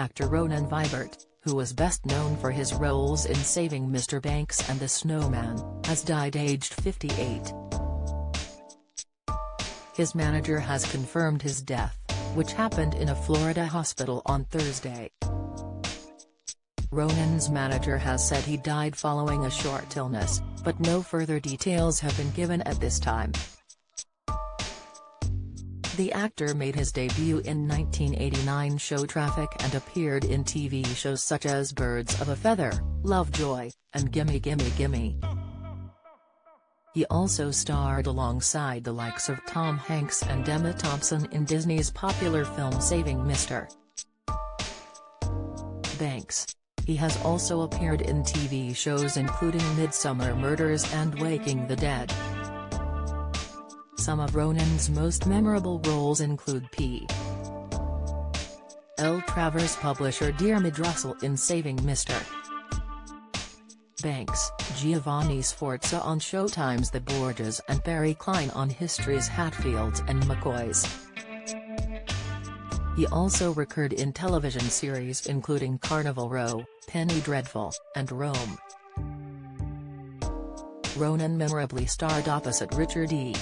Actor Ronan Vibert, who was best known for his roles in Saving Mr. Banks and The Snowman, has died aged 58. His manager has confirmed his death, which happened in a Florida hospital on Thursday. Ronan's manager has said he died following a short illness, but no further details have been given at this time. The actor made his debut in 1989 show Traffic and appeared in TV shows such as Birds of a Feather, Lovejoy, and Gimme Gimme Gimme. He also starred alongside the likes of Tom Hanks and Emma Thompson in Disney's popular film Saving Mr. Banks. He has also appeared in TV shows including Midsomer Murders and Waking the Dead. Some of Ronan's most memorable roles include P. L. Travers publisher Diarmuid Russell in Saving Mr. Banks, Giovanni Sforza on Showtime's The Borgias and Barry Klein on History's Hatfields and McCoys. He also recurred in television series including Carnival Row, Penny Dreadful, and Rome. Ronan memorably starred opposite Richard E.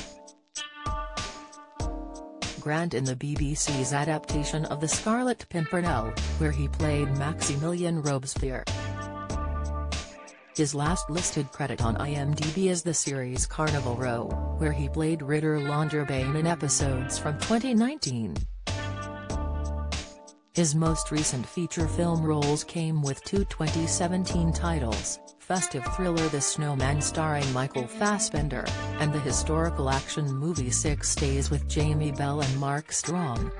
Grant in the BBC's adaptation of The Scarlet Pimpernel, where he played Maximilian Robespierre. His last listed credit on IMDb is the series Carnival Row, where he played Ritter Longerbane in episodes from 2019. His most recent feature film roles came with two 2017 titles, festive thriller The Snowman starring Michael Fassbender, and the historical action movie Six Days with Jamie Bell and Mark Strong.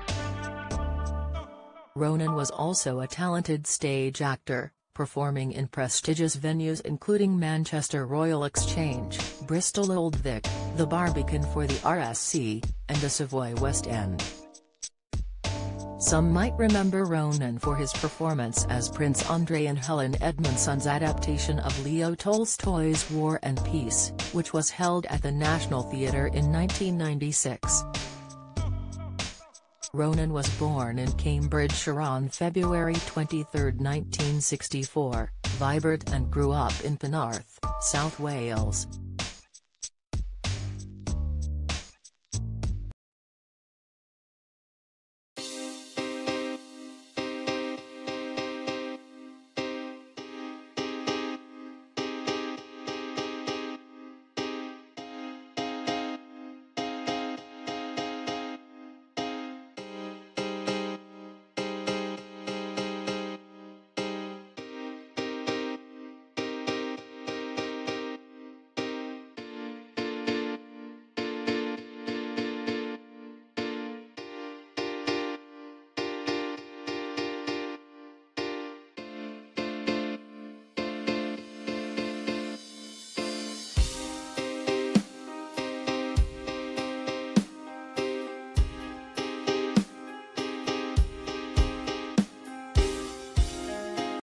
Ronan was also a talented stage actor, performing in prestigious venues including Manchester Royal Exchange, Bristol Old Vic, the Barbican for the RSC, and the Savoy West End. Some might remember Ronan for his performance as Prince Andrei in Helen Edmundson's adaptation of Leo Tolstoy's War and Peace, which was held at the National Theatre in 1996. Ronan was born in Cambridgeshire on February 23, 1964, Vibert and grew up in Penarth, South Wales.